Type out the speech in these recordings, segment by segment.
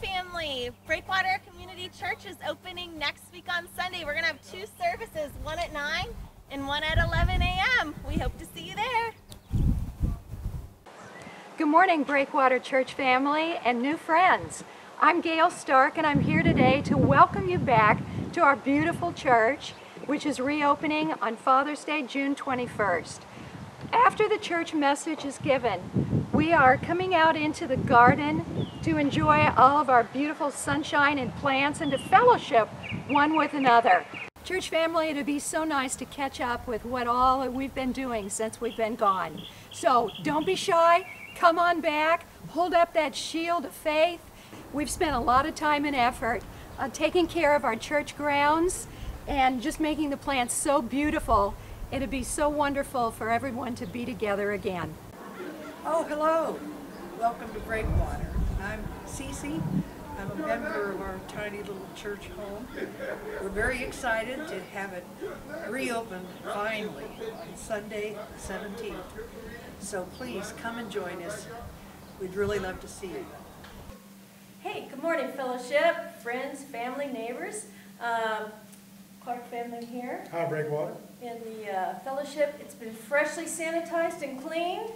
family. Breakwater Community Church is opening next week on Sunday. We're going to have two services, one at 9 and one at 11 a.m. We hope to see you there. Good morning, Breakwater Church family and new friends. I'm Gail Stark and I'm here today to welcome you back to our beautiful church, which is reopening on Father's Day, June 21st. After the church message is given, we are coming out into the garden to enjoy all of our beautiful sunshine and plants and to fellowship one with another. Church family, it'd be so nice to catch up with what all we've been doing since we've been gone. So don't be shy, come on back, hold up that shield of faith. We've spent a lot of time and effort uh, taking care of our church grounds and just making the plants so beautiful. It'd be so wonderful for everyone to be together again. Oh, hello. Welcome to Breakwater. I'm Cece. I'm a member of our tiny little church home. We're very excited to have it reopened finally on Sunday 17th. So please come and join us. We'd really love to see you. Hey, good morning, fellowship, friends, family, neighbors. Um, Clark family here. Hi, Breakwater. In the uh, fellowship, it's been freshly sanitized and cleaned,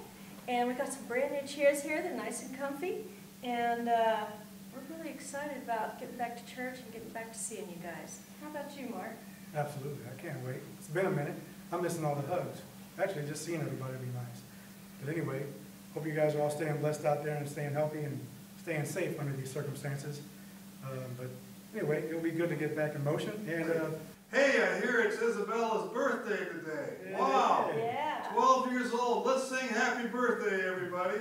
and we've got some brand new chairs here. They're nice and comfy, and uh, we're really excited about getting back to church and getting back to seeing you guys. How about you, Mark? Absolutely, I can't wait. It's been a minute. I'm missing all the hugs. Actually, just seeing everybody would be nice. But anyway, hope you guys are all staying blessed out there and staying healthy and staying safe under these circumstances. Um, but anyway, it'll be good to get back in motion. And uh, Hey, I hear it's Isabella's birthday today. Wow. Yeah. 12 years old. Let's sing happy birthday, everybody.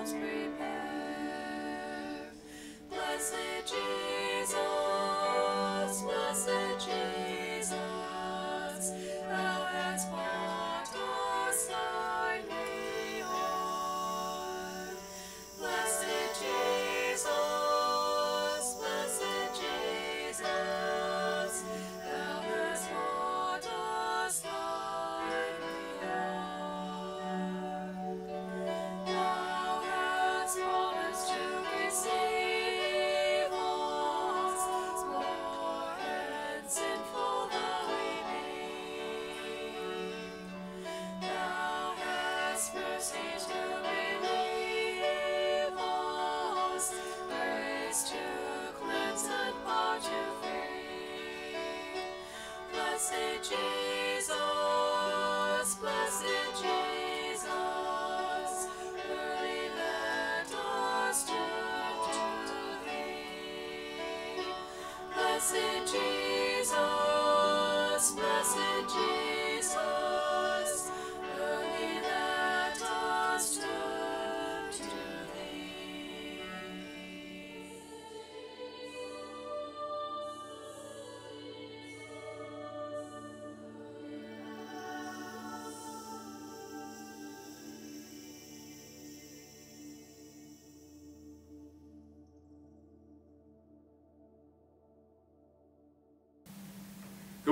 Good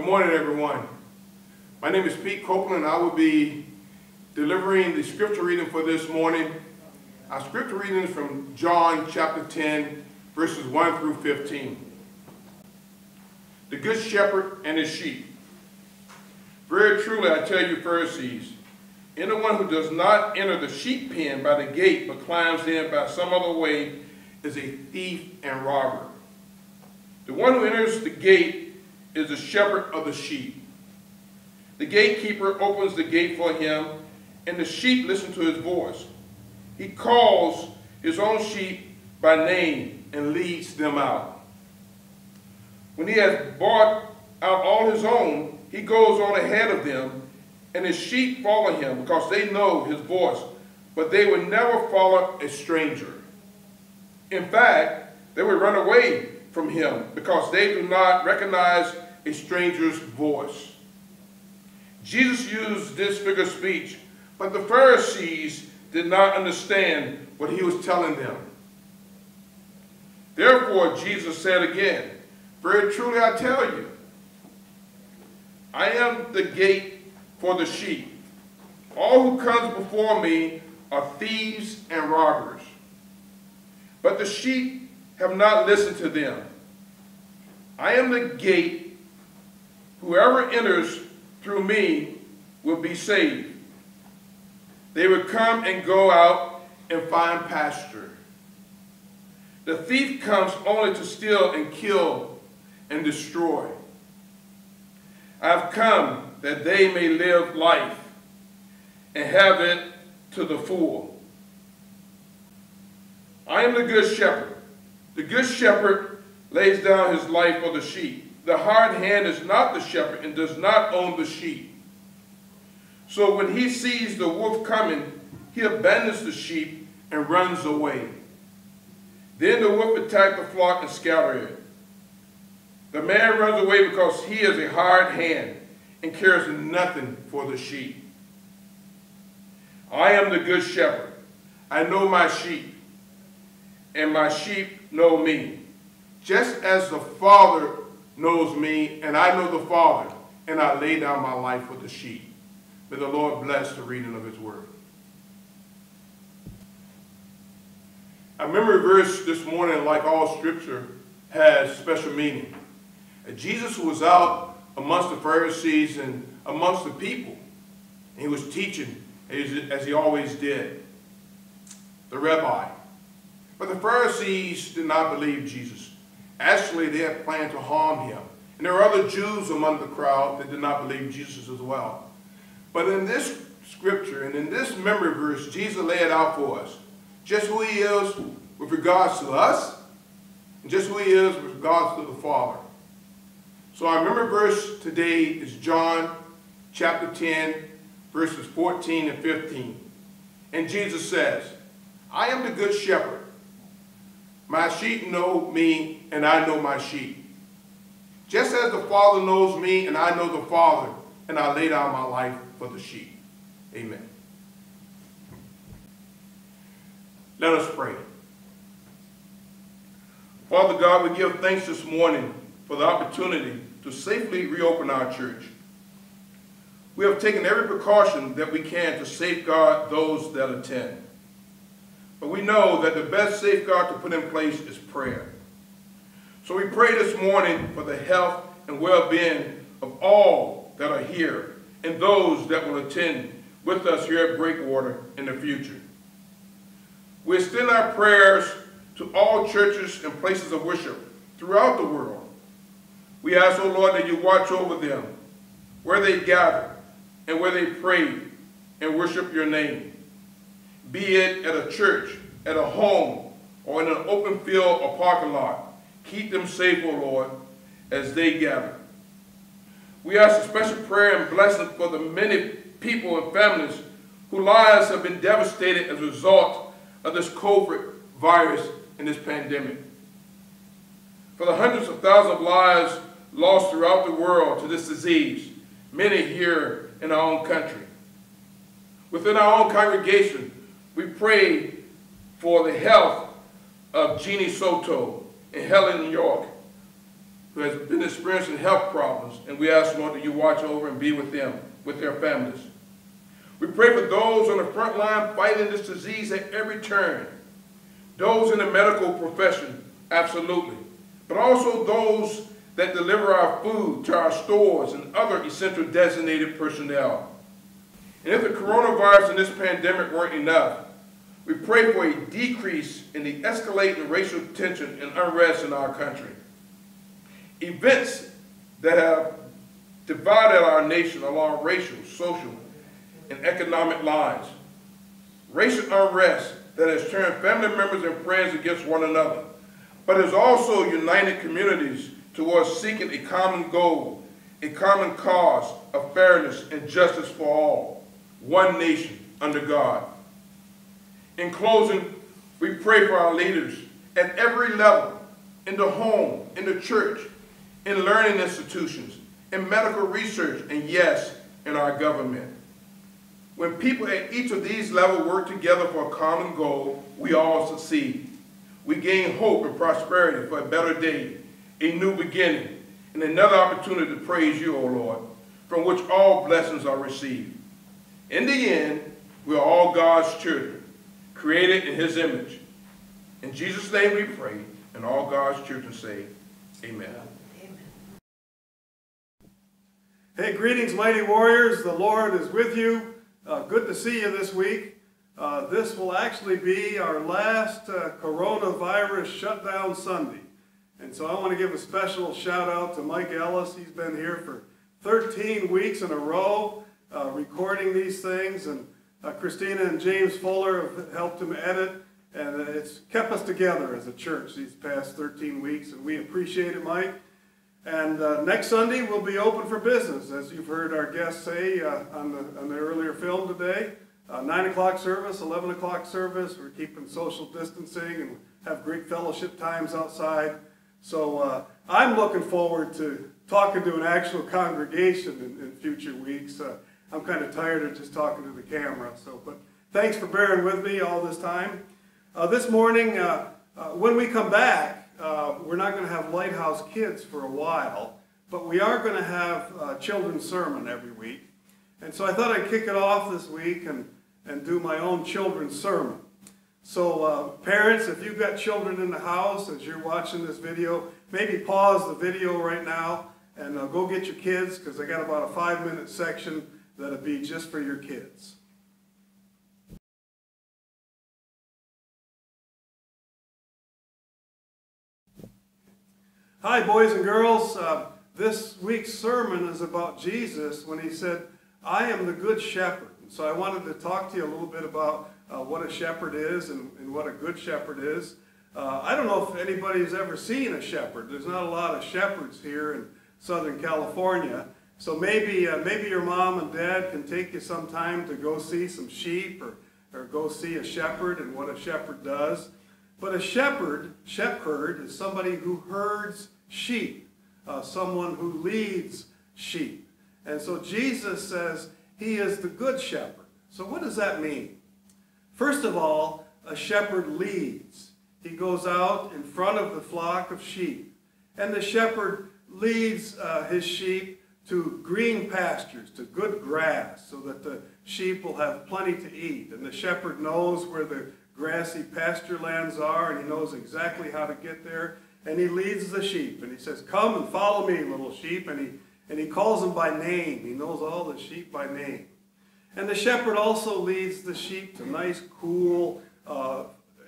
morning, everyone. My name is Pete Copeland. I will be delivering the scripture reading for this morning. Our scripture reading is from John chapter 10, verses 1 through 15. The Good Shepherd and his sheep. Very truly, I tell you, Pharisees, anyone who does not enter the sheep pen by the gate but climbs in by some other way is a thief and robber. The one who enters the gate is the shepherd of the sheep. The gatekeeper opens the gate for him, and the sheep listen to his voice. He calls his own sheep by name and leads them out. When he has brought out all his own, he goes on ahead of them, and his sheep follow him because they know his voice, but they would never follow a stranger. In fact, they would run away from him because they do not recognize a stranger's voice. Jesus used this figure of speech, but the Pharisees did not understand what he was telling them. Therefore, Jesus said again, Very truly I tell you, I am the gate for the sheep. All who comes before me are thieves and robbers. But the sheep have not listened to them. I am the gate Whoever enters through me will be saved. They will come and go out and find pasture. The thief comes only to steal and kill and destroy. I have come that they may live life and have it to the full. I am the good shepherd. The good shepherd lays down his life for the sheep. The hard hand is not the shepherd and does not own the sheep. So when he sees the wolf coming, he abandons the sheep and runs away. Then the wolf attacked the flock and scattered it. The man runs away because he is a hard hand and cares nothing for the sheep. I am the good shepherd. I know my sheep, and my sheep know me. Just as the Father knows me, and I know the Father, and I lay down my life for the sheep. May the Lord bless the reading of his word. Our memory verse this morning, like all scripture, has special meaning. Jesus was out amongst the Pharisees and amongst the people. He was teaching as he always did. The rabbi. But the Pharisees did not believe Jesus. Actually, they had planned to harm him. And there were other Jews among the crowd that did not believe Jesus as well. But in this scripture and in this memory verse, Jesus laid it out for us. Just who he is with regards to us, and just who he is with regards to the Father. So our memory verse today is John chapter 10, verses 14 and 15. And Jesus says, I am the good shepherd. My sheep know me, and I know my sheep. Just as the Father knows me, and I know the Father, and I lay down my life for the sheep. Amen. Let us pray. Father God, we give thanks this morning for the opportunity to safely reopen our church. We have taken every precaution that we can to safeguard those that attend. But we know that the best safeguard to put in place is prayer. So we pray this morning for the health and well-being of all that are here and those that will attend with us here at Breakwater in the future. We extend our prayers to all churches and places of worship throughout the world. We ask, O oh Lord, that you watch over them, where they gather and where they pray and worship your name. Be it at a church, at a home, or in an open field or parking lot. Keep them safe, O Lord, as they gather. We ask a special prayer and blessing for the many people and families whose lives have been devastated as a result of this COVID virus and this pandemic. For the hundreds of thousands of lives lost throughout the world to this disease, many here in our own country. Within our own congregation, we pray for the health of Jeannie Soto and Helen York, who has been experiencing health problems, and we ask, Lord, that you watch over and be with them, with their families. We pray for those on the front line fighting this disease at every turn. Those in the medical profession, absolutely. But also those that deliver our food to our stores and other essential designated personnel. And if the coronavirus and this pandemic weren't enough, we pray for a decrease in the escalating racial tension and unrest in our country. Events that have divided our nation along racial, social, and economic lines. Racial unrest that has turned family members and friends against one another, but has also united communities towards seeking a common goal, a common cause of fairness and justice for all, one nation under God. In closing, we pray for our leaders at every level, in the home, in the church, in learning institutions, in medical research, and yes, in our government. When people at each of these levels work together for a common goal, we all succeed. We gain hope and prosperity for a better day a new beginning, and another opportunity to praise you, O Lord, from which all blessings are received. In the end, we are all God's children, created in his image. In Jesus' name we pray, and all God's children say, Amen. Hey, greetings, mighty warriors. The Lord is with you. Uh, good to see you this week. Uh, this will actually be our last uh, coronavirus shutdown Sunday. And so I want to give a special shout out to Mike Ellis. He's been here for 13 weeks in a row uh, recording these things. And uh, Christina and James Fuller have helped him edit. And it's kept us together as a church these past 13 weeks. And we appreciate it, Mike. And uh, next Sunday we'll be open for business, as you've heard our guests say uh, on, the, on the earlier film today. uh, 9 o'clock service, 11 o'clock service. We're keeping social distancing and have great fellowship times outside. So uh, I'm looking forward to talking to an actual congregation in, in future weeks. I'm kind of tired of just talking to the camera. So, but thanks for bearing with me all this time. Uh, this morning, uh, uh, when we come back, uh, we're not going to have Lighthouse Kids for a while, but we are going to have uh, children's sermon every week. And so I thought I'd kick it off this week and, and do my own children's sermon. So uh, parents, if you've got children in the house as you're watching this video, maybe pause the video right now and go get your kids because I got about a five minute section that'll be just for your kids. Hi, boys and girls. Uh, this week's sermon is about Jesus when he said, I am the good shepherd. So I wanted to talk to you a little bit about uh, what a shepherd is and, and, what a good shepherd is. Uh, I don't know if anybody's ever seen a shepherd. There's not a lot of shepherds here in Southern California. So maybe, uh, maybe your mom and dad can take you some time to go see some sheep or, or go see a shepherd and what a shepherd does. But a shepherd, shepherd, is somebody who herds sheep, uh, someone who leads sheep. And so Jesus says he is the good shepherd. So what does that mean? First of all, a shepherd leads. He goes out in front of the flock of sheep. And the shepherd leads uh, his sheep to green pastures, to good grass, so that the sheep will have plenty to eat. And the shepherd knows where the grassy pasture lands are, and he knows exactly how to get there. And he leads the sheep, and he says, Come and follow me, little sheep. And he, and he calls them by name. He knows all the sheep by name. And the shepherd also leads the sheep to nice, cool uh,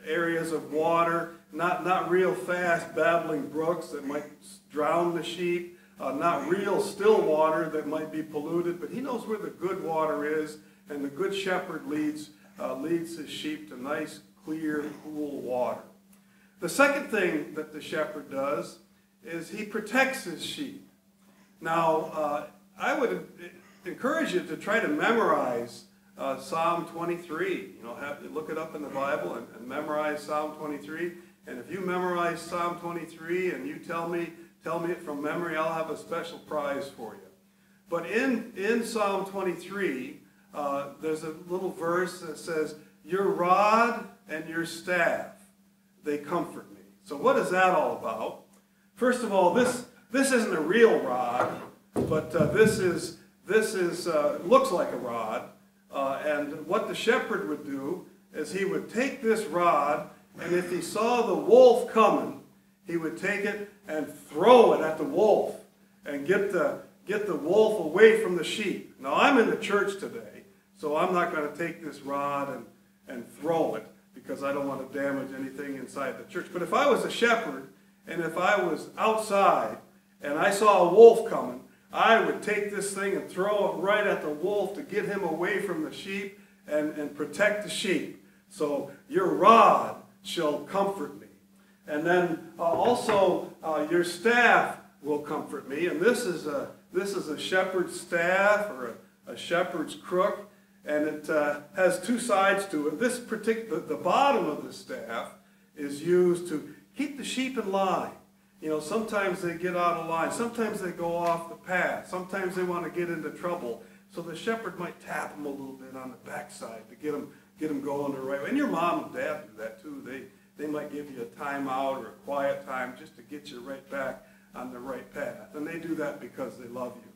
areas of water, not, not real fast, babbling brooks that might drown the sheep, uh, not real still water that might be polluted, but he knows where the good water is, and the good shepherd leads, uh, leads his sheep to nice, clear, cool water. The second thing that the shepherd does is he protects his sheep. Now, uh, I would encourage you to try to memorize uh, Psalm 23. You know, have, look it up in the Bible and, and memorize Psalm 23. And if you memorize Psalm 23 and you tell me tell me it from memory, I'll have a special prize for you. But in, in Psalm 23, uh, there's a little verse that says, Your rod and your staff, they comfort me. So what is that all about? First of all, this, this isn't a real rod, but uh, this is, this is uh, looks like a rod. Uh, and what the shepherd would do is he would take this rod, and if he saw the wolf coming, he would take it and throw it at the wolf and get the, get the wolf away from the sheep. Now, I'm in the church today, so I'm not going to take this rod and, and throw it because I don't want to damage anything inside the church. But if I was a shepherd and if I was outside and I saw a wolf coming, I would take this thing and throw it right at the wolf to get him away from the sheep and, and protect the sheep. So your rod shall comfort me. And then uh, also uh, your staff will comfort me. And this is a, this is a shepherd's staff or a, a shepherd's crook. And it uh, has two sides to it. This particular, the bottom of the staff is used to keep the sheep in line. You know, sometimes they get out of line. Sometimes they go off the path. Sometimes they want to get into trouble. So the shepherd might tap them a little bit on the backside to get them, get them going the right way. And your mom and dad do that too. They, they might give you a timeout or a quiet time just to get you right back on the right path. And they do that because they love you.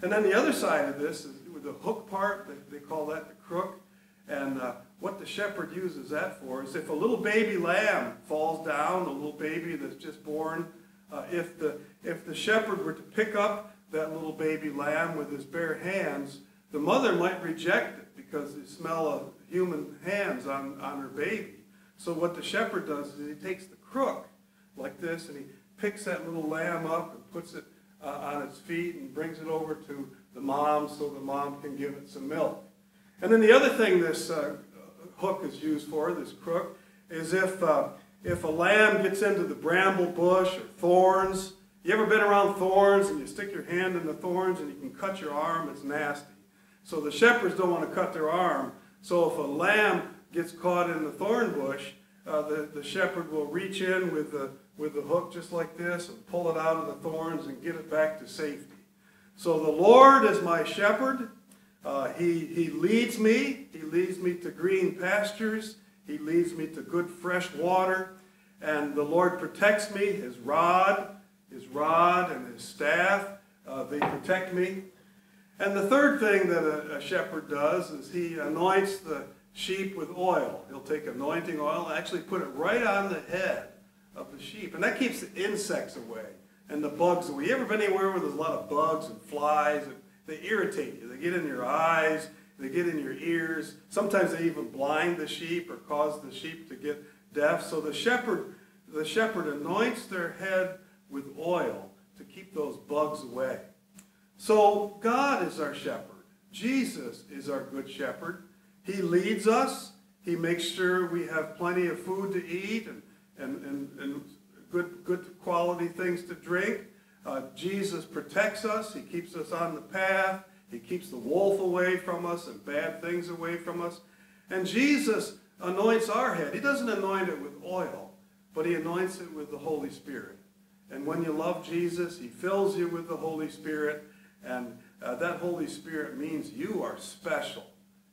And then the other side of this is with the hook part, they, call that the crook. And uh, what the shepherd uses that for is if a little baby lamb falls down, a little baby that's just born, uh, if, the, if the shepherd were to pick up that little baby lamb with his bare hands, the mother might reject it because they smell of human hands on, on her baby. So what the shepherd does is he takes the crook like this and he picks that little lamb up and puts it uh, on its feet and brings it over to the mom so the mom can give it some milk. And then the other thing this uh, hook is used for, this crook, is if, uh, if a lamb gets into the bramble bush or thorns. You ever been around thorns and you stick your hand in the thorns and you can cut your arm? It's nasty. So the shepherds don't want to cut their arm. So if a lamb gets caught in the thorn bush, uh, the, the shepherd will reach in with the, with the hook just like this and pull it out of the thorns and get it back to safety. So the Lord is my shepherd. Uh, he, he leads me. He leads me to green pastures. He leads me to good fresh water. And the Lord protects me. His rod, his rod and his staff, uh, they protect me. And the third thing that a, a shepherd does is he anoints the sheep with oil. He'll take anointing oil and actually put it right on the head of the sheep. And that keeps the insects away and the bugs away. You ever been anywhere where there's a lot of bugs and flies? And they irritate you. They get in your eyes. They get in your ears. Sometimes they even blind the sheep or cause the sheep to get deaf. So the shepherd, the shepherd anoints their head with oil to keep those bugs away. So God is our shepherd. Jesus is our good shepherd. He leads us. He makes sure we have plenty of food to eat and, and, and, and good, good quality things to drink. Uh, Jesus protects us. He keeps us on the path. He keeps the wolf away from us and bad things away from us. And Jesus anoints our head. He doesn't anoint it with oil, but he anoints it with the Holy Spirit. And when you love Jesus, he fills you with the Holy Spirit. And uh, that Holy Spirit means you are special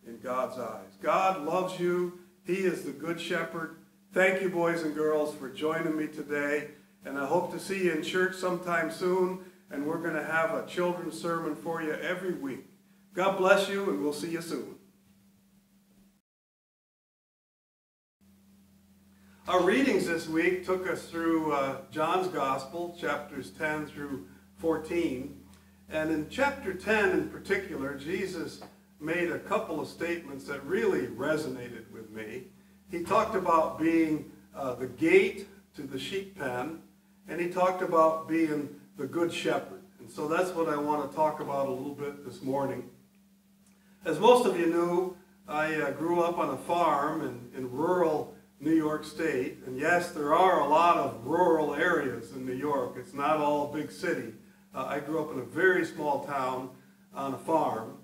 in God's eyes. God loves you. He is the good shepherd. Thank you, boys and girls, for joining me today. And I hope to see you in church sometime soon. And we're going to have a children's sermon for you every week. God bless you, and we'll see you soon. Our readings this week took us through uh, John's Gospel, chapters 10 through 14. And in chapter 10 in particular, Jesus made a couple of statements that really resonated with me. He talked about being uh, the gate to the sheep pen, and he talked about being the good shepherd. And so that's what I want to talk about a little bit this morning. As most of you knew, I uh, grew up on a farm in, in rural New York State. And yes, there are a lot of rural areas in New York. It's not all big city. Uh, I grew up in a very small town on a farm.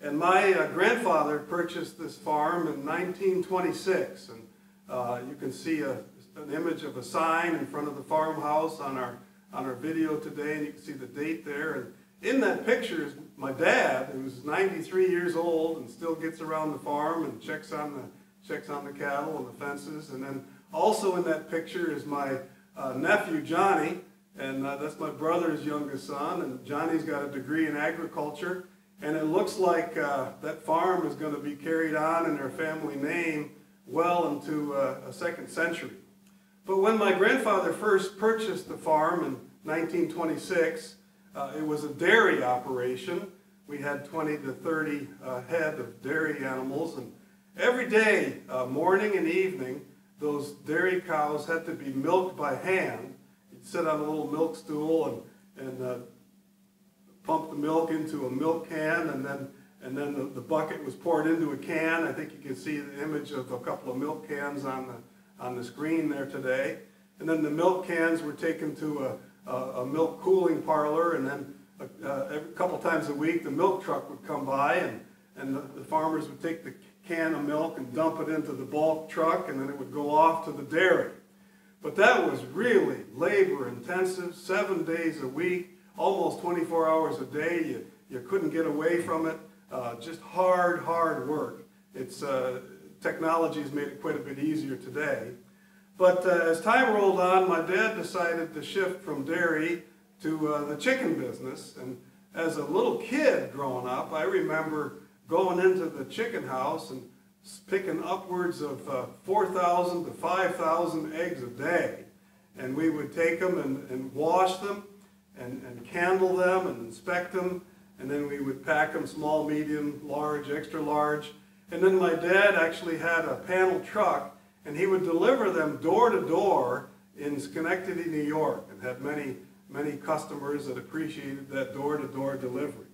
And my uh, grandfather purchased this farm in 1926. And uh, you can see a, an image of a sign in front of the farmhouse on our, on our video today. And you can see the date there. And in that picture is my dad, who's 93 years old and still gets around the farm and checks on the checks on the cattle and the fences. And then also in that picture is my uh, nephew, Johnny, and uh, that's my brother's youngest son. And Johnny's got a degree in agriculture. And it looks like uh, that farm is going to be carried on in their family name well into uh, a second century. But when my grandfather first purchased the farm in 1926, uh, it was a dairy operation. We had 20 to 30 uh, head of dairy animals, and Every day, uh, morning and evening, those dairy cows had to be milked by hand. You'd sit on a little milk stool and, and uh, pump the milk into a milk can, and then, and then the, the bucket was poured into a can. I think you can see the image of a couple of milk cans on the, on the screen there today. And then the milk cans were taken to a, a, a milk cooling parlor, and then a, uh, a couple times a week the milk truck would come by, and, and the, the farmers would take the can of milk and dump it into the bulk truck, and then it would go off to the dairy. But that was really labor intensive, seven days a week, almost 24 hours a day. You, you couldn't get away from it. Uh, just hard, hard work. It's, uh, technology has made it quite a bit easier today. But uh, as time rolled on, my dad decided to shift from dairy to uh, the chicken business. And as a little kid growing up, I remember going into the chicken house and picking upwards of uh, 4,000 to 5,000 eggs a day. And we would take them and, and wash them and, and candle them and inspect them. And then we would pack them small, medium, large, extra large. And then my dad actually had a panel truck and he would deliver them door to door in Schenectady, New York and had many, many customers that appreciated that door to door delivery.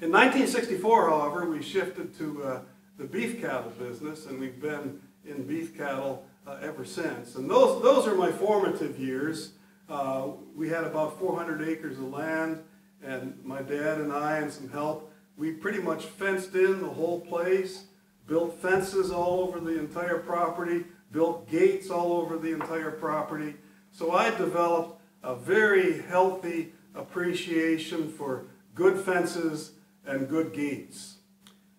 In 1964, however, we shifted to uh, the beef cattle business, and we've been in beef cattle uh, ever since. And those, those are my formative years. Uh, we had about 400 acres of land, and my dad and I and some help, we pretty much fenced in the whole place. built fences all over the entire property, built gates all over the entire property. So I developed a very healthy appreciation for good fences and good gates.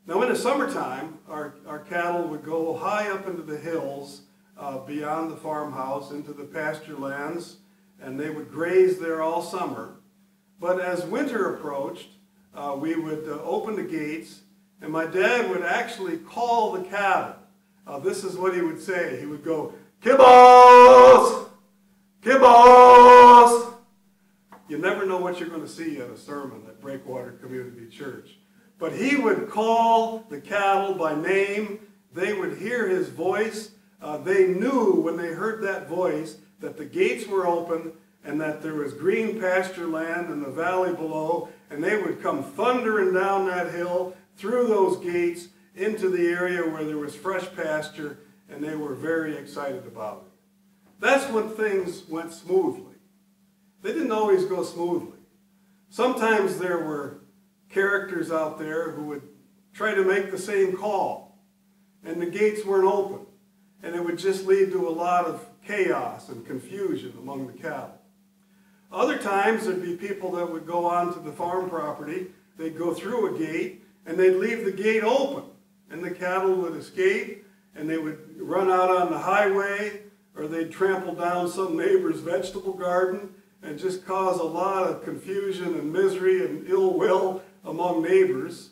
Now in the summertime, our, our cattle would go high up into the hills uh, beyond the farmhouse into the pasture lands, and they would graze there all summer. But as winter approached, uh, we would uh, open the gates, and my dad would actually call the cattle. Uh, this is what he would say. He would go, Kibos! Kibos! You never know what you're going to see at a sermon at Breakwater Community Church. But he would call the cattle by name. They would hear his voice. Uh, they knew when they heard that voice that the gates were open and that there was green pasture land in the valley below, and they would come thundering down that hill through those gates into the area where there was fresh pasture, and they were very excited about it. That's when things went smoothly. They didn't always go smoothly. Sometimes there were characters out there who would try to make the same call, and the gates weren't open, and it would just lead to a lot of chaos and confusion among the cattle. Other times there'd be people that would go onto the farm property, they'd go through a gate, and they'd leave the gate open, and the cattle would escape, and they would run out on the highway, or they'd trample down some neighbor's vegetable garden, and just cause a lot of confusion and misery and ill will among neighbors.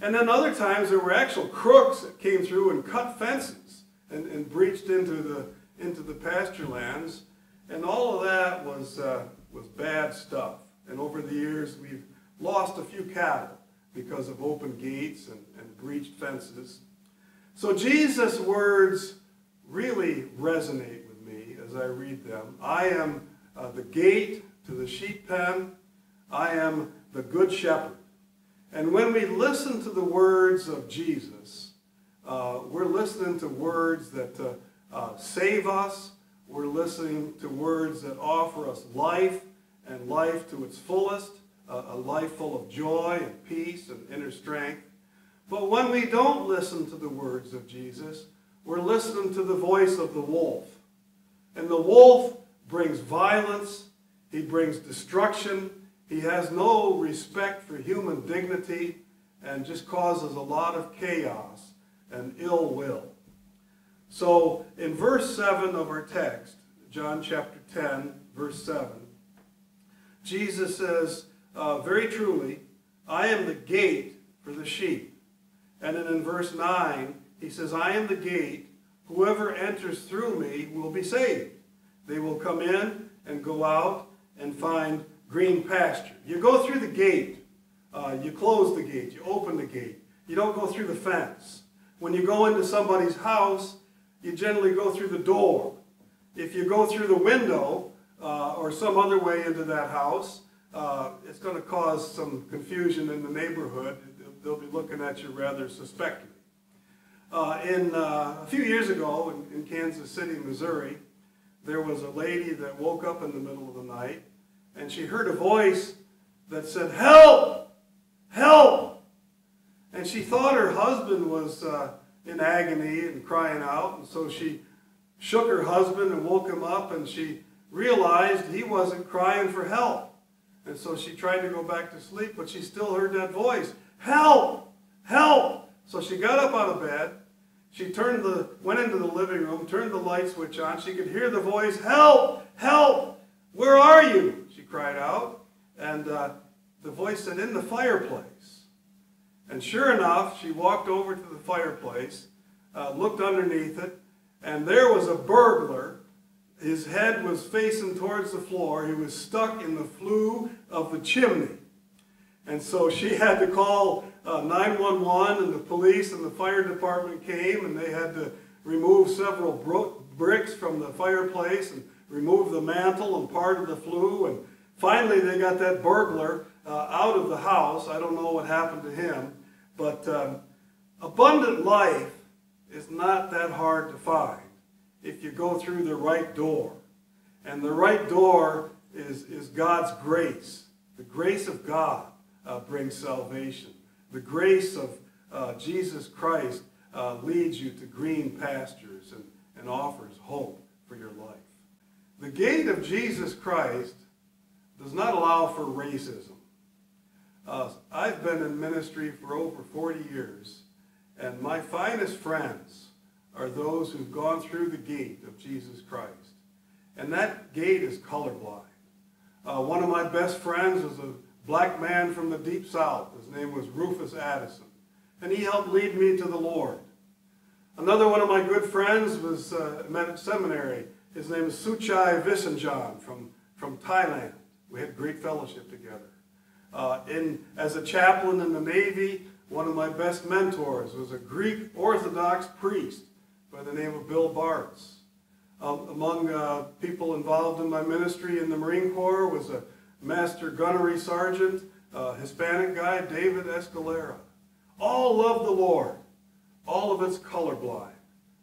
And then other times there were actual crooks that came through and cut fences and, and breached into the, into the pasture lands. And all of that was, uh, was bad stuff. And over the years we've lost a few cattle because of open gates and, and breached fences. So Jesus' words really resonate with me as I read them. I am uh, the gate to the sheep pen. I am the good shepherd. And when we listen to the words of Jesus, uh, we're listening to words that uh, uh, save us. We're listening to words that offer us life and life to its fullest, a life full of joy and peace and inner strength. But when we don't listen to the words of Jesus, we're listening to the voice of the wolf. And the wolf brings violence, he brings destruction, he has no respect for human dignity, and just causes a lot of chaos and ill will. So in verse 7 of our text, John chapter 10, verse 7, Jesus says, uh, Very truly, I am the gate for the sheep. And then in verse 9, he says, I am the gate. Whoever enters through me will be saved. They will come in and go out and find green pasture. You go through the gate. Uh, you close the gate. You open the gate. You don't go through the fence. When you go into somebody's house, you generally go through the door. If you go through the window uh, or some other way into that house, uh, it's going to cause some confusion in the neighborhood. They'll be looking at you rather suspectfully. Uh, in, uh, a few years ago in, in Kansas City, Missouri, there was a lady that woke up in the middle of the night and she heard a voice that said, Help! Help! And she thought her husband was uh, in agony and crying out, and so she shook her husband and woke him up, and she realized he wasn't crying for help. And so she tried to go back to sleep, but she still heard that voice, Help! Help! So she got up out of bed, she turned the, went into the living room, turned the light switch on. She could hear the voice, help, help, where are you? She cried out. And uh, the voice said, in the fireplace. And sure enough, she walked over to the fireplace, uh, looked underneath it, and there was a burglar. His head was facing towards the floor. He was stuck in the flue of the chimney. And so she had to call uh, 911 and the police and the fire department came and they had to remove several bricks from the fireplace and remove the mantle and part of the flue. And finally they got that burglar out of the house. I don't know what happened to him. But um, abundant life is not that hard to find if you go through the right door. And the right door is, is God's grace. The grace of God uh, brings salvation. The grace of uh, Jesus Christ uh, leads you to green pastures and, and offers hope for your life. The gate of Jesus Christ does not allow for racism. Uh, I've been in ministry for over 40 years, and my finest friends are those who've gone through the gate of Jesus Christ. And that gate is colorblind. Uh, one of my best friends was a black man from the deep south. His name was Rufus Addison. And he helped lead me to the Lord. Another one of my good friends was uh, met at seminary. His name is Suchai Visanjan from, from Thailand. We had great fellowship together. Uh, in, as a chaplain in the Navy, one of my best mentors was a Greek Orthodox priest by the name of Bill Bartz. Um, among uh, people involved in my ministry in the Marine Corps was a Master Gunnery Sergeant, uh, Hispanic guy, David Escalera. All love the Lord. All of it's colorblind.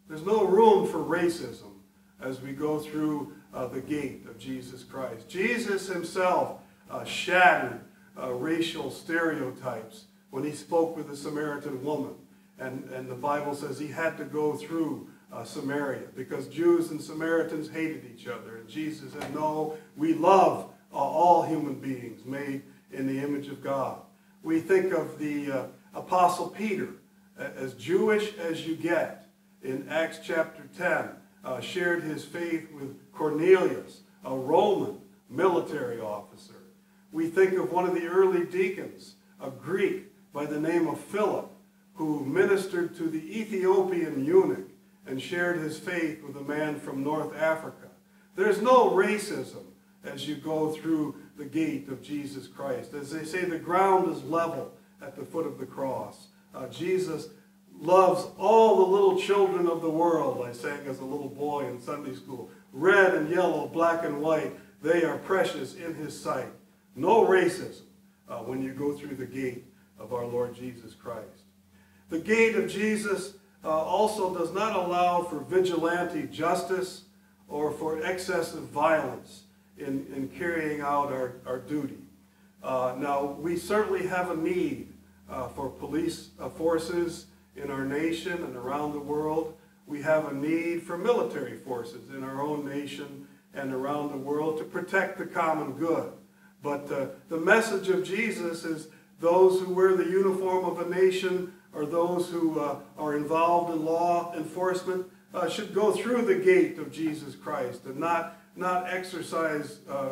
There's no room for racism as we go through uh, the gate of Jesus Christ. Jesus himself uh, shattered uh, racial stereotypes when he spoke with the Samaritan woman. And, and the Bible says he had to go through uh, Samaria because Jews and Samaritans hated each other. And Jesus said, no, we love uh, all human beings made in the image of God. We think of the uh, Apostle Peter as Jewish as you get in Acts chapter 10, uh, shared his faith with Cornelius, a Roman military officer. We think of one of the early deacons, a Greek by the name of Philip, who ministered to the Ethiopian eunuch and shared his faith with a man from North Africa. There's no racism as you go through the gate of Jesus Christ. As they say, the ground is level at the foot of the cross. Uh, Jesus loves all the little children of the world, I sang as a little boy in Sunday school. Red and yellow, black and white, they are precious in his sight. No racism uh, when you go through the gate of our Lord Jesus Christ. The gate of Jesus uh, also does not allow for vigilante justice or for excessive violence in, in carrying out our, our duty. Uh, now, we certainly have a need uh, for police uh, forces in our nation and around the world. We have a need for military forces in our own nation and around the world to protect the common good. But the message of Jesus is those who wear the uniform of a nation or those who uh, are involved in law enforcement uh, should go through the gate of Jesus Christ and not, not exercise uh,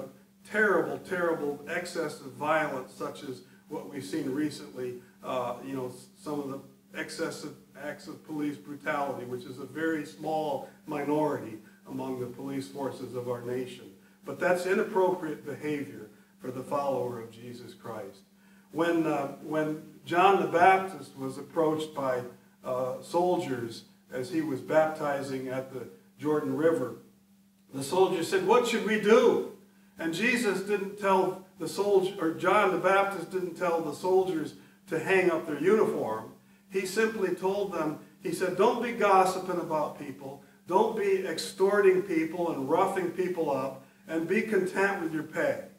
terrible, terrible of violence such as what we've seen recently, uh, you know, some of the excessive acts of police brutality, which is a very small minority among the police forces of our nation. But that's inappropriate behavior for the follower of Jesus Christ. When, uh, when John the Baptist was approached by uh, soldiers as he was baptizing at the Jordan River, the soldiers said, what should we do? And Jesus didn't tell the soldier, or John the Baptist didn't tell the soldiers to hang up their uniform. He simply told them, he said, don't be gossiping about people. Don't be extorting people and roughing people up. And be content with your pay.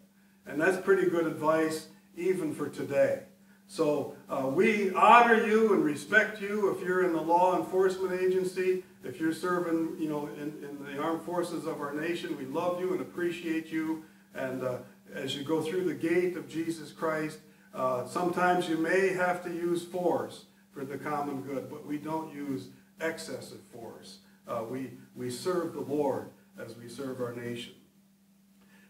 And that's pretty good advice even for today. So uh, we honor you and respect you if you're in the law enforcement agency, if you're serving, you know, in, in the armed forces of our nation. We love you and appreciate you. And uh, as you go through the gate of Jesus Christ, uh, sometimes you may have to use force for the common good, but we don't use excessive force. Uh, we, we serve the Lord as we serve our nation.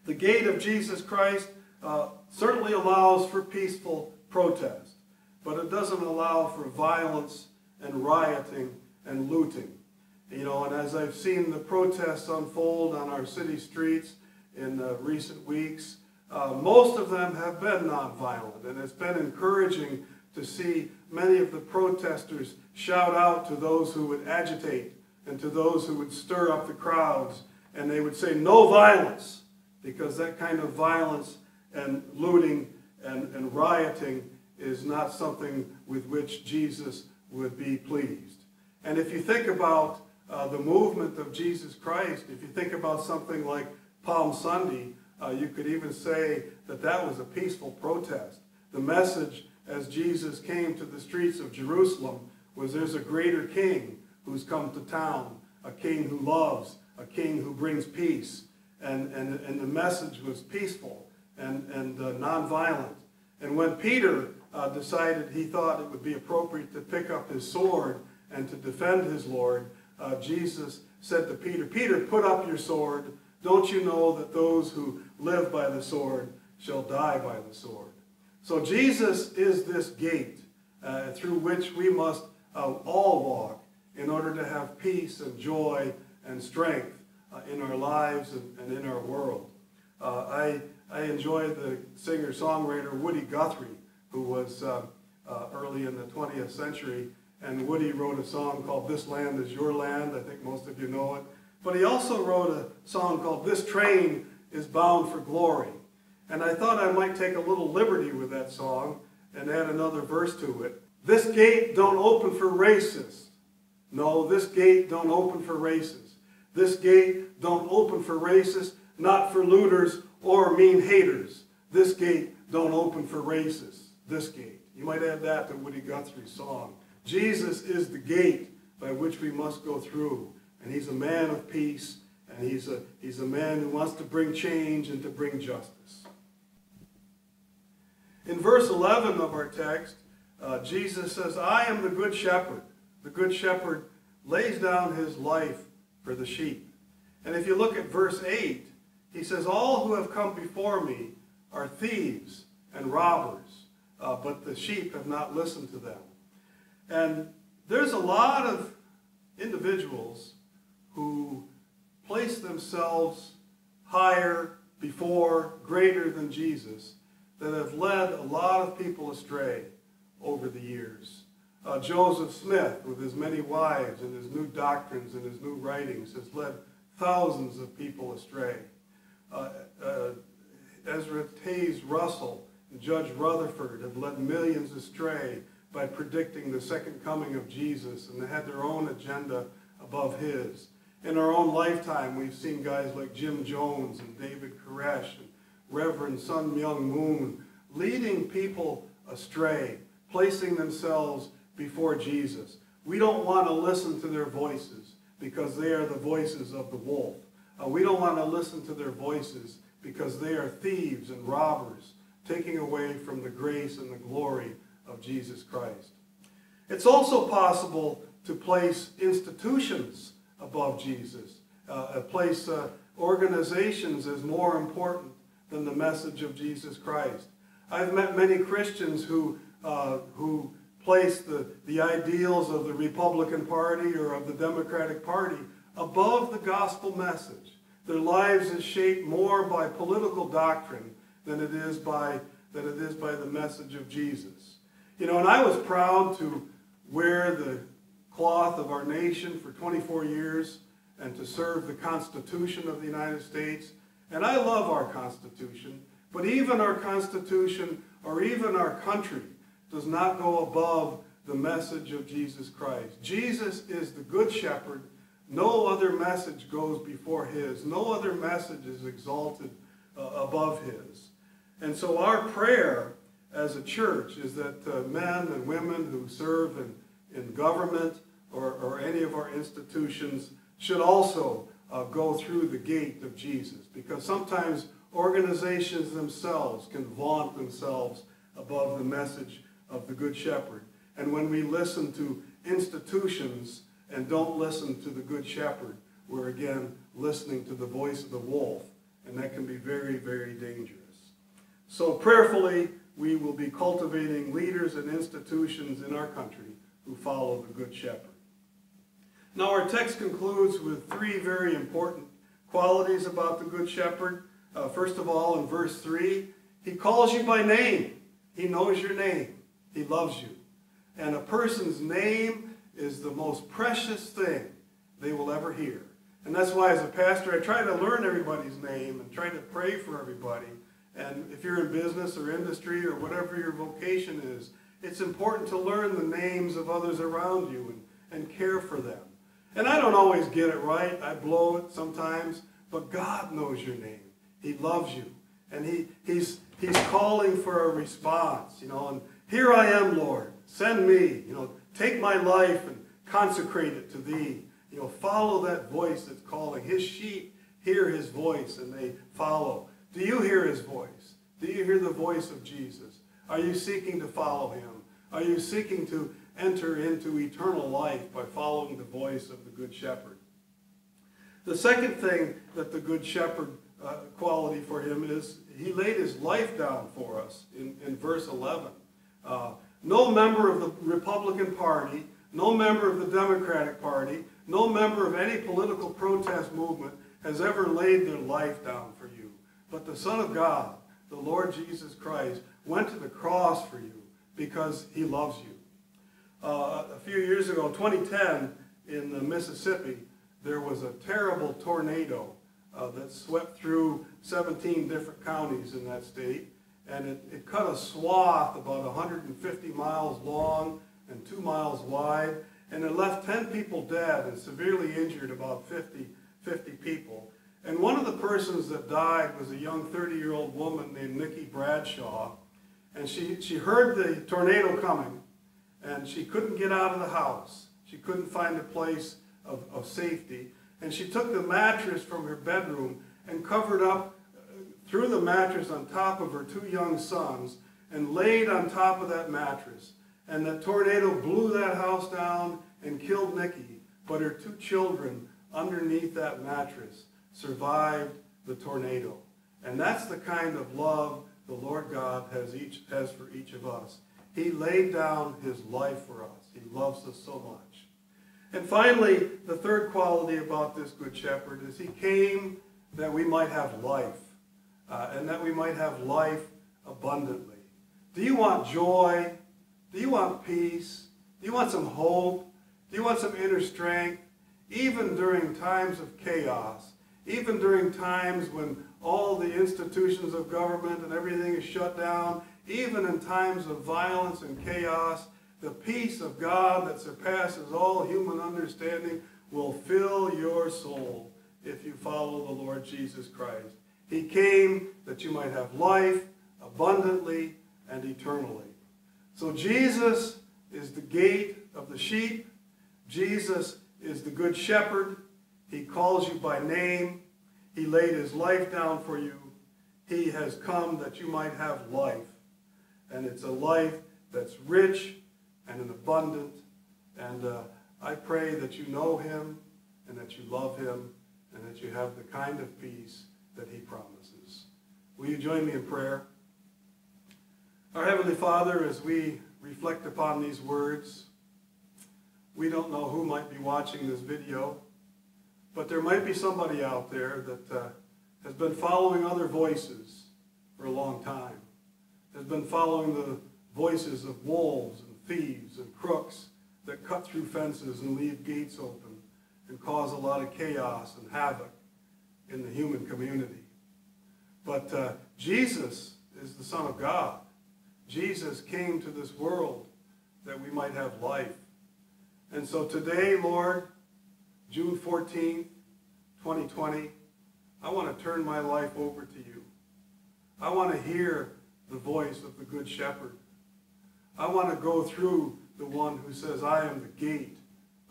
The gate of Jesus Christ uh, certainly allows for peaceful protest, but it doesn't allow for violence and rioting and looting. You know, and as I've seen the protests unfold on our city streets in uh, recent weeks, uh, most of them have been nonviolent, and it's been encouraging to see many of the protesters shout out to those who would agitate and to those who would stir up the crowds, and they would say, no violence, because that kind of violence and looting and, and rioting is not something with which Jesus would be pleased. And if you think about uh, the movement of Jesus Christ, if you think about something like Palm Sunday, uh, you could even say that that was a peaceful protest. The message as Jesus came to the streets of Jerusalem was there's a greater king who's come to town, a king who loves, a king who brings peace. And, and, and the message was peaceful and, and uh, nonviolent. And when Peter uh, decided he thought it would be appropriate to pick up his sword and to defend his Lord, uh, Jesus said to Peter, Peter, put up your sword. Don't you know that those who live by the sword shall die by the sword? So Jesus is this gate uh, through which we must uh, all walk in order to have peace and joy and strength uh, in our lives and, and in our world. Uh, I, I enjoy the singer-songwriter Woody Guthrie, who was uh, uh, early in the 20th century, and Woody wrote a song called This Land Is Your Land. I think most of you know it. But he also wrote a song called This Train is Bound for Glory. And I thought I might take a little liberty with that song and add another verse to it. This gate don't open for racists. No, this gate don't open for racists. This gate don't open for racists, not for looters or mean haters. This gate don't open for racists. This gate. You might add that to Woody Guthrie's song. Jesus is the gate by which we must go through. And he's a man of peace, and he's a, he's a man who wants to bring change and to bring justice. In verse 11 of our text, uh, Jesus says, I am the good shepherd. The good shepherd lays down his life for the sheep. And if you look at verse 8, he says, All who have come before me are thieves and robbers, uh, but the sheep have not listened to them. And there's a lot of individuals who place themselves higher, before, greater than Jesus that have led a lot of people astray over the years. Uh, Joseph Smith, with his many wives and his new doctrines and his new writings, has led thousands of people astray. Uh, uh, Ezra Taze Russell and Judge Rutherford have led millions astray by predicting the second coming of Jesus, and they had their own agenda above his. In our own lifetime, we've seen guys like Jim Jones and David Koresh and Reverend Sun Myung Moon leading people astray, placing themselves before Jesus. We don't want to listen to their voices because they are the voices of the wolf. Uh, we don't want to listen to their voices because they are thieves and robbers, taking away from the grace and the glory of Jesus Christ. It's also possible to place institutions above Jesus, uh, place uh, organizations as more important than the message of Jesus Christ. I've met many Christians who, uh, who place the, the ideals of the Republican Party or of the Democratic Party above the gospel message. Their lives is shaped more by political doctrine than it is by, than it is by the message of Jesus. You know, and I was proud to wear the cloth of our nation for 24 years and to serve the Constitution of the United States. And I love our Constitution, but even our Constitution or even our country does not go above the message of Jesus Christ. Jesus is the good shepherd. No other message goes before his. No other message is exalted uh, above his. And so our prayer as a church is that uh, men and women who serve in, in government or, or any of our institutions should also uh, go through the gate of Jesus. Because sometimes organizations themselves can vaunt themselves above the message of the Good Shepherd. And when we listen to institutions and don't listen to the Good Shepherd, we're again listening to the voice of the wolf. And that can be very, very dangerous. So prayerfully, we will be cultivating leaders and institutions in our country who follow the Good Shepherd. Now our text concludes with three very important qualities about the Good Shepherd. Uh, first of all, in verse 3, he calls you by name. He knows your name. He loves you. And a person's name is the most precious thing they will ever hear. And that's why as a pastor, I try to learn everybody's name and try to pray for everybody. And if you're in business or industry or whatever your vocation is, it's important to learn the names of others around you and, and care for them. And I don't always get it right. I blow it sometimes. But God knows your name. He loves you. And he, he's, he's calling for a response, you know. And here I am, Lord. Send me. You know, take my life and consecrate it to thee. You know, follow that voice that's calling. His sheep hear his voice and they follow. Do you hear his voice? Do you hear the voice of Jesus? Are you seeking to follow him? Are you seeking to enter into eternal life by following the voice of the Good Shepherd? The second thing that the Good Shepherd uh, quality for him is he laid his life down for us in, in verse 11. Uh, no member of the Republican Party, no member of the Democratic Party, no member of any political protest movement has ever laid their life down for you. But the Son of God, the Lord Jesus Christ, went to the cross for you because he loves you. Uh, a few years ago, 2010, in the Mississippi, there was a terrible tornado uh, that swept through 17 different counties in that state. And it, it cut a swath about 150 miles long and two miles wide. And it left 10 people dead and severely injured about 50, 50 people. And one of the persons that died was a young 30-year-old woman named Nikki Bradshaw. And she, she heard the tornado coming, and she couldn't get out of the house. She couldn't find a place of, of safety. And she took the mattress from her bedroom and covered up through the mattress on top of her two young sons and laid on top of that mattress. And the tornado blew that house down and killed Nikki. But her two children underneath that mattress survived the tornado. And that's the kind of love the Lord God has, each, has for each of us. He laid down his life for us. He loves us so much. And finally, the third quality about this Good Shepherd is he came that we might have life, uh, and that we might have life abundantly. Do you want joy? Do you want peace? Do you want some hope? Do you want some inner strength? Even during times of chaos, even during times when all the institutions of government and everything is shut down, even in times of violence and chaos, the peace of God that surpasses all human understanding will fill your soul if you follow the Lord Jesus Christ. He came that you might have life abundantly and eternally. So Jesus is the gate of the sheep. Jesus is the good shepherd. He calls you by name. He laid his life down for you. He has come that you might have life. And it's a life that's rich and an abundant. And uh, I pray that you know him and that you love him and that you have the kind of peace that he promises. Will you join me in prayer? Our Heavenly Father, as we reflect upon these words, we don't know who might be watching this video, but there might be somebody out there that uh, has been following other voices for a long time, has been following the voices of wolves and thieves and crooks that cut through fences and leave gates open and cause a lot of chaos and havoc in the human community. But uh, Jesus is the Son of God. Jesus came to this world that we might have life. And so today, Lord, June 14th, 2020, I want to turn my life over to you. I want to hear the voice of the Good Shepherd. I want to go through the one who says, I am the gate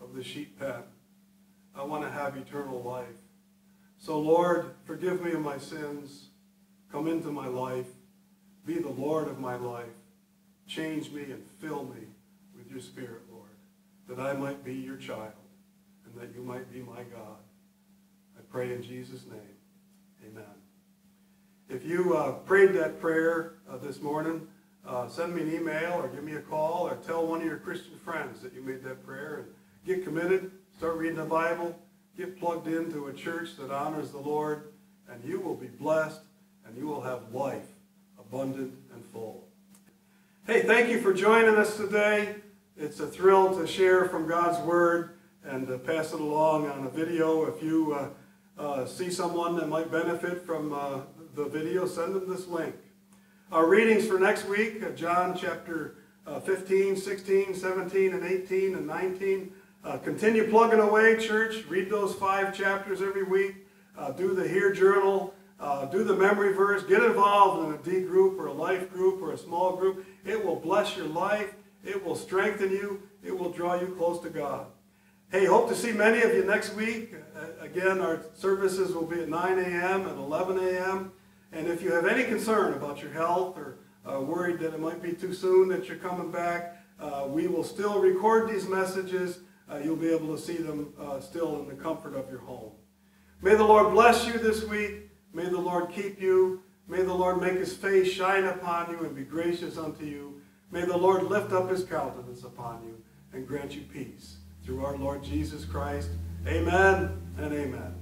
of the sheep pen. I want to have eternal life. So Lord, forgive me of my sins. Come into my life. Be the Lord of my life. Change me and fill me with your spirit, Lord, that I might be your child and that you might be my God. I pray in Jesus' name. Amen. If you uh, prayed that prayer uh, this morning, uh, send me an email or give me a call or tell one of your Christian friends that you made that prayer and get committed, start reading the Bible, get plugged into a church that honors the Lord, and you will be blessed and you will have life abundant and full. Hey, thank you for joining us today. It's a thrill to share from God's Word and uh, pass it along on a video. If you uh, uh, see someone that might benefit from uh, the video, send them this link. Our readings for next week, uh, John chapter uh, 15, 16, 17, and 18, and 19. Continue plugging away, church. Read those five chapters every week. do the Hear Journal. do the memory verse. Get involved in a D group or a life group or a small group. It will bless your life It will strengthen you. It will draw you close to God. Hey, hope to see many of you next week. Uh, again, our services will be at 9 a.m. and 11 a.m. And if you have any concern about your health or uh, worried that it might be too soon that you're coming back, uh, we will still record these messages. Uh, you'll be able to see them uh, still in the comfort of your home. May the Lord bless you this week. May the Lord keep you. May the Lord make his face shine upon you and be gracious unto you. May the Lord lift up his countenance upon you and grant you peace. Through our Lord Jesus Christ. Amen and amen.